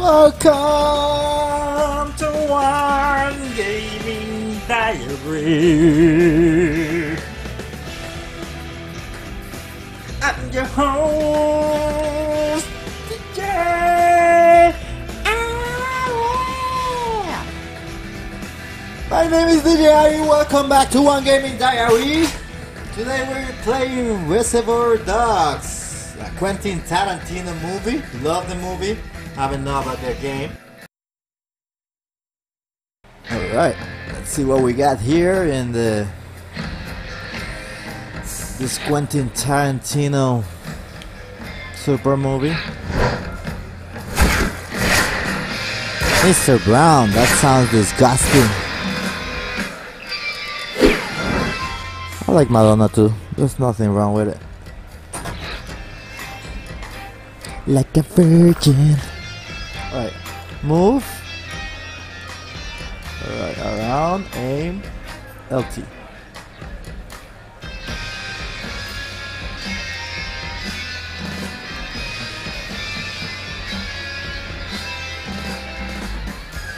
Welcome to One Gaming Diary. I'm your host, DJ Aaron. My name is DJ Ari. Welcome back to One Gaming Diary. Today we're playing Reservoir Dogs, a Quentin Tarantino movie. Love the movie. Haven't know about the game. Alright, let's see what we got here in the this Quentin Tarantino super movie. Mr. Brown, that sounds disgusting. I like Madonna too. There's nothing wrong with it. Like a virgin. Alright, move. Alright, around, aim, LT.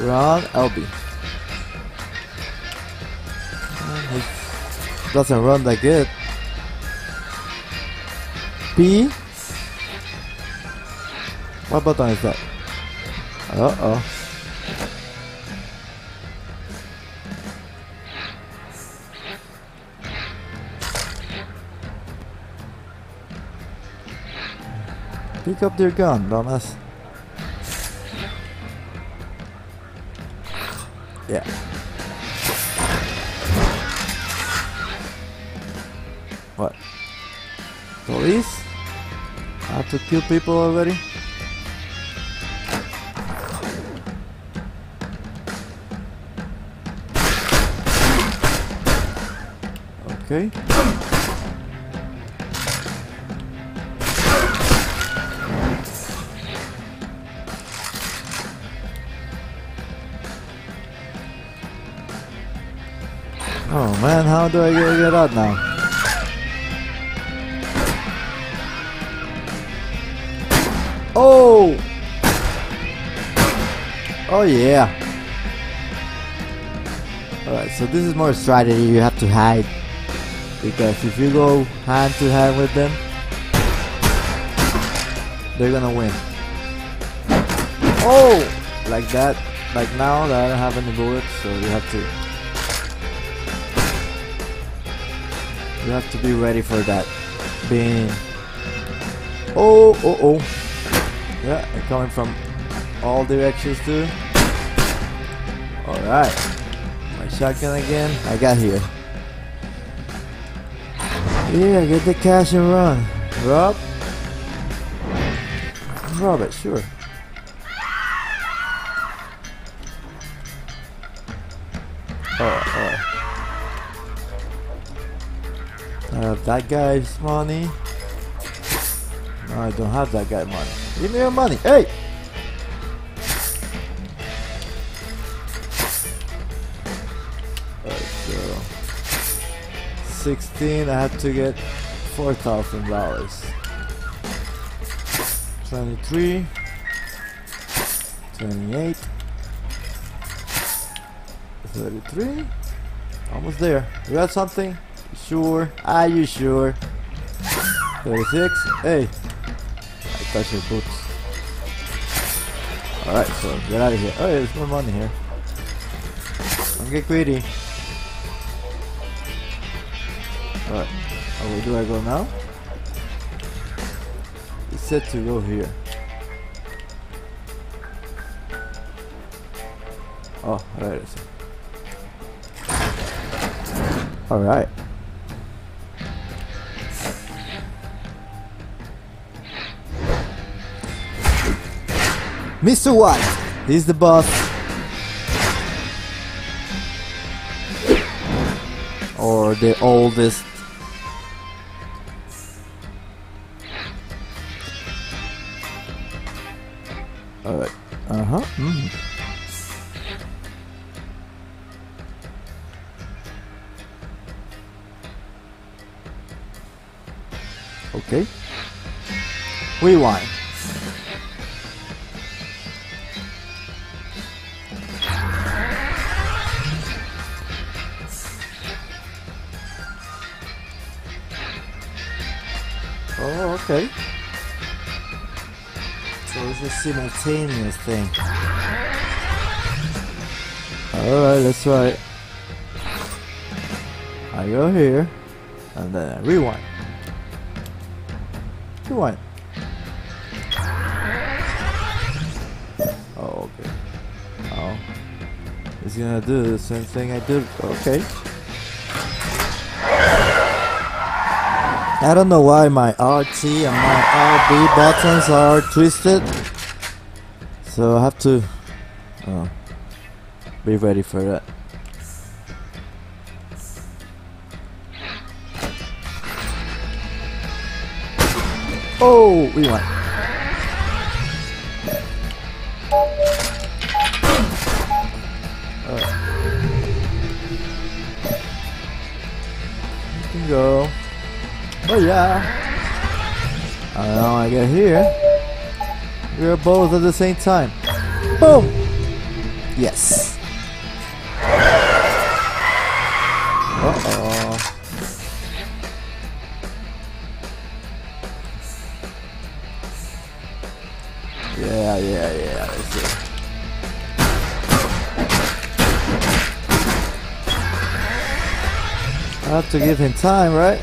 Run, LB. Doesn't run that good. B. What button is that? Uh oh. Pick up your gun, dumbass. Yeah. What? Police? I have to kill people already? Okay. Oh man, how do I get, out now? Oh! Oh yeah. Alright, so this is more strategy, you have to hide. Because if you go hand to hand with them, they're gonna win. Oh! Like that. Like now that I don't have any bullets, so you have to You have to be ready for that. Being. Oh, oh, oh. Yeah, they're coming from all directions too. Alright. My shotgun again. I got here. Yeah, get the cash and run. Rob? Rob it, sure. Oh, oh. I have that guy's money. No, I don't have that guy's money. Give me your money. Hey! 16, I have to get $4,000. 23, 28, 33, almost there. You got something? Sure. Are you sure? 36. Hey. I touched your boots. Alright, so get out of here. Oh, yeah, there's more money here. Don't get greedy. Alright. Oh, where do I go now? It's said to go here. Oh, is. Alright. Mr. White, he's the boss. Or the oldest. Mm. Okay. Rewind. Oh, okay. So it's a simultaneous thing. Alright, let's try it. I go here, and then I rewind. Rewind. Oh, okay. Oh. It's gonna do the same thing I did. Okay. I don't know why my RT and my RB buttons are twisted. So I have to oh, be ready for that. Oh, we went. Uh, you can go. Oh yeah. Now I get here. We're both at the same time. Boom! Yes. Uh-oh. Yeah, yeah, yeah. That's it. I have to give him time, right?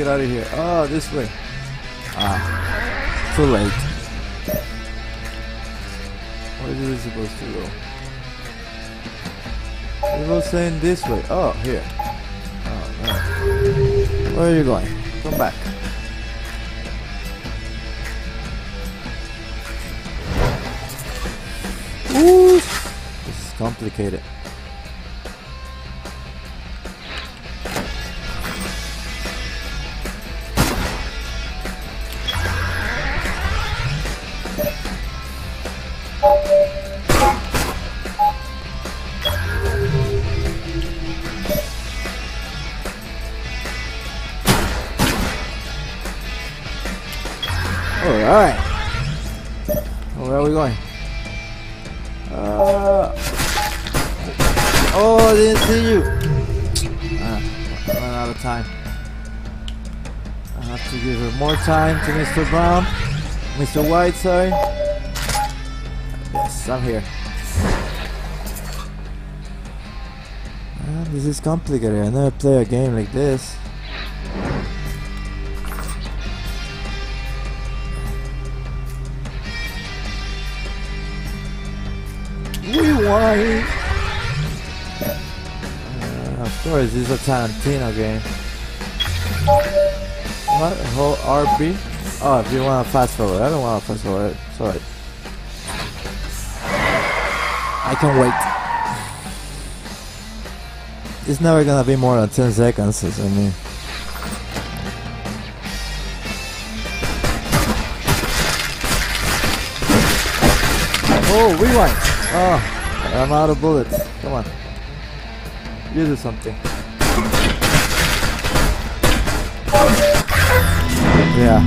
Get out of here. Oh, this way. Ah, too late. Where is it supposed to go? It was saying this way. Oh, here. Oh, no. Where are you going? Come back. Ooh, this is complicated. Alright. Where are we going? Uh, oh, I didn't see you. Ah, I out of time. I have to give her more time to Mr. Brown. Mr. White, sorry. Yes, I'm here. Ah, this is complicated. I never play a game like this. Rewind. Uh, of course, this is a Tarantino game. What? Whole RB? Oh, if you want to fast forward. I don't want to fast forward. Sorry. I can wait. It's never gonna be more than 10 seconds, I mean. Oh, rewind! Oh, I'm out of bullets. Come on. You do something. Yeah.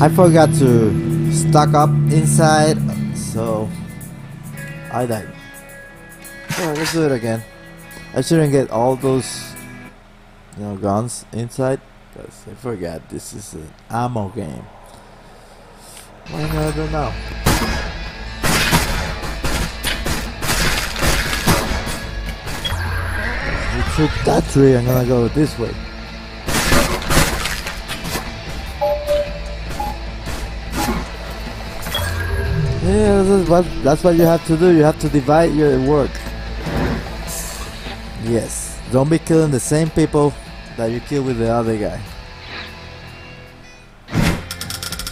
I forgot to stock up inside, so I died. Oh, let's do it again. I shouldn't get all those, you know, guns inside, because I forgot this is an ammo game. Why not do now? We took that tree, I'm gonna go this way. Yeah, that's what, that's what you have to do. You have to divide your work. Yes. Don't be killing the same people that you kill with the other guy.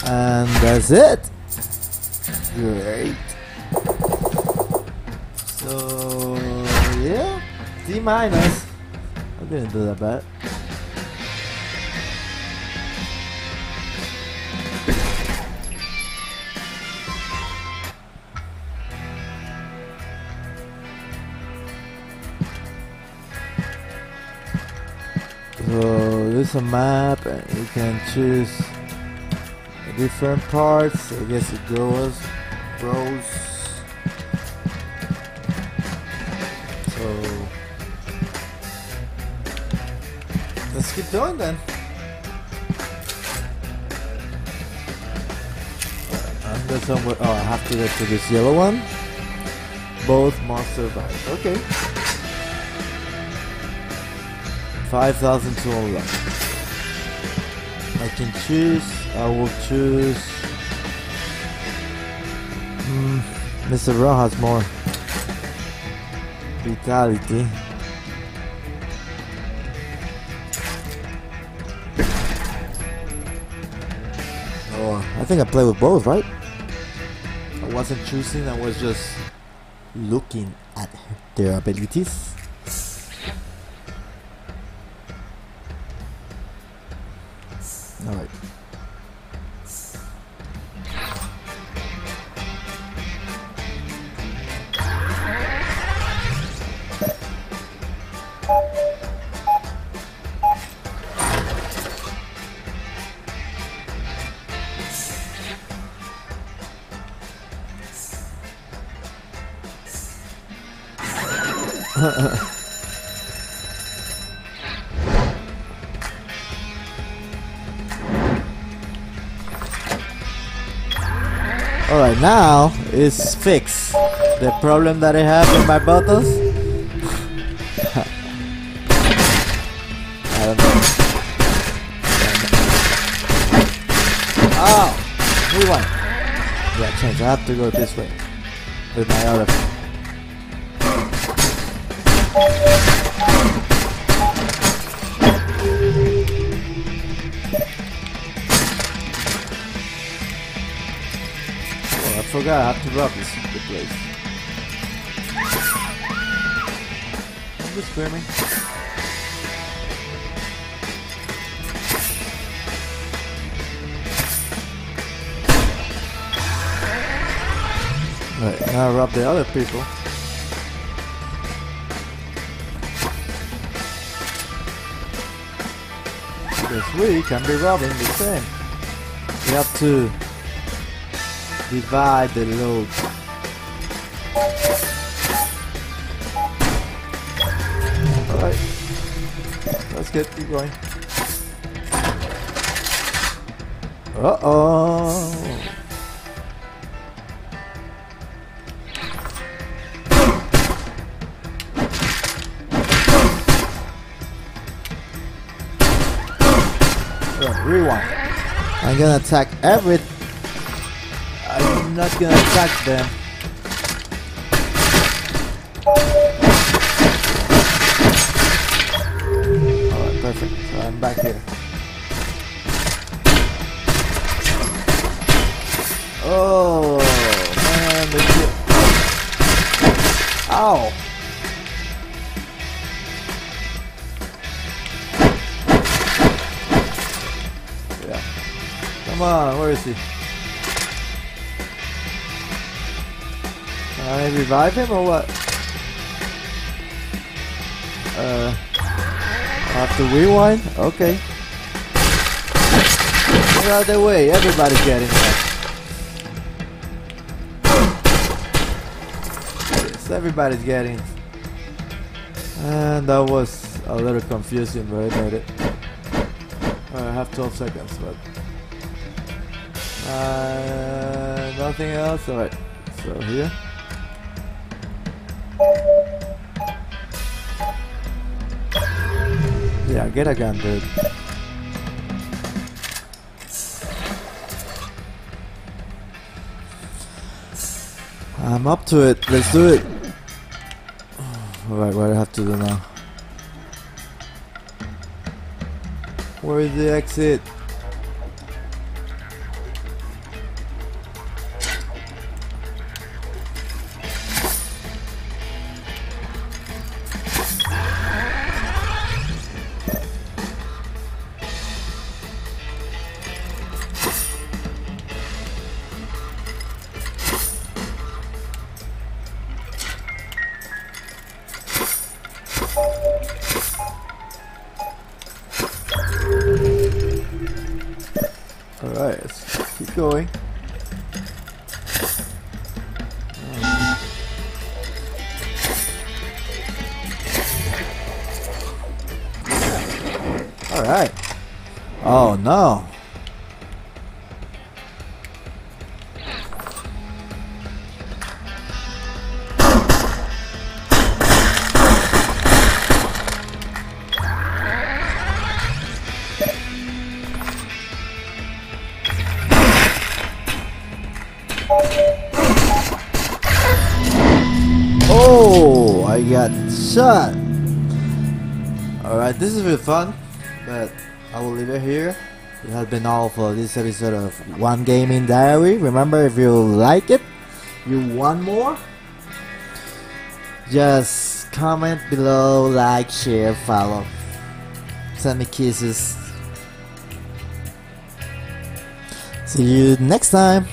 And that's it. Great. So yeah, D minus. I didn't do that bad. So this is a map and you can choose different parts. I guess it grows, grows. So let's keep going then. Under somewhere. Oh, I have to get to this yellow one. Both must survive. Okay. 5,000 to unlock. I can choose. I will choose. Hmm. Mr. Raw has more vitality. Oh, I think I play with both, right? I wasn't choosing. I was just looking at their abilities. Alright, now it's fixed. The problem that I have with my buttons. I don't know. Oh! Rewind. Yeah, change. I have to go this way. With my other forgot I have to rub this the place. I'm just screaming. Right, now rub the other people. Because we can be robbing the same. We have to divide the load. Alright. Let's get keep going. Uh oh. Rewind. I'm gonna attack every. I'm not gonna attack them. Alright, perfect. So I'm back here. Oh man, they get. Ow! Yeah. Come on, where is he? I revive him or what? Uh, I have to rewind? Okay. Get out of the way, everybody's getting that. Everybody's getting. And that was a little confusing, but I made it. I have 12 seconds, but uh, nothing else. All right, so here. Yeah, get a gun, dude. I'm up to it. Let's do it. Alright, what do I have to do now? Where is the exit? Alright. Oh no. Oh, I got shot. Alright, this is really fun, but I will leave it here. It has been all for this episode of One Gaming Diary. Remember, if you like it, you want more, just comment below, like, share, follow. Send me kisses. See you next time.